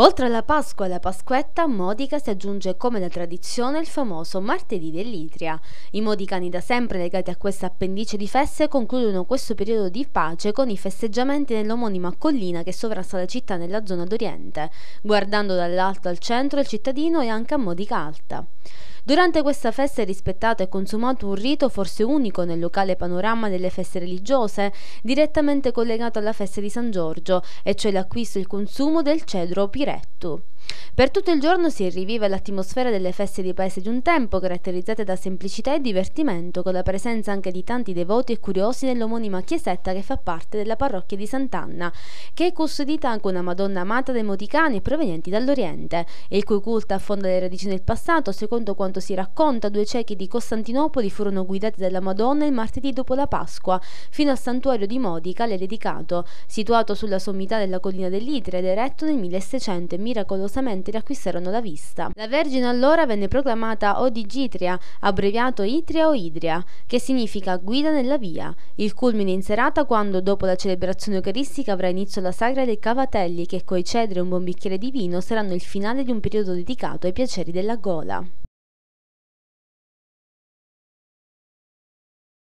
Oltre alla Pasqua e alla Pasquetta, a Modica si aggiunge come da tradizione il famoso martedì dell'Itria. I modicani da sempre legati a questa appendice di feste concludono questo periodo di pace con i festeggiamenti nell'omonima collina che sovrasta la città nella zona d'Oriente, guardando dall'alto al centro il cittadino e anche a Modica Alta. Durante questa festa è rispettato e consumato un rito forse unico nel locale panorama delle feste religiose, direttamente collegato alla festa di San Giorgio, e cioè l'acquisto e il consumo del cedro piretto. Per tutto il giorno si rivive l'atmosfera delle feste di paese di un tempo, caratterizzate da semplicità e divertimento, con la presenza anche di tanti devoti e curiosi nell'omonima chiesetta che fa parte della parrocchia di Sant'Anna, che è custodita anche una Madonna amata dai moticani provenienti dall'Oriente, e il cui culto affonda le radici nel passato, secondo quanto si racconta, due ciechi di Costantinopoli furono guidati dalla Madonna il martedì dopo la Pasqua, fino al santuario di Modica, le dedicato, situato sulla sommità della collina dell'Itria ed eretto nel 1600 e miracolosamente miracolosamente riacquistarono la vista. La Vergine allora venne proclamata Odigitria, abbreviato Itria o Idria, che significa guida nella via. Il culmine in serata quando, dopo la celebrazione eucaristica, avrà inizio la sagra dei cavatelli che coi cedri e un buon bicchiere di vino saranno il finale di un periodo dedicato ai piaceri della gola.